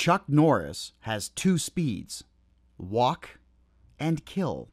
Chuck Norris has two speeds walk and kill.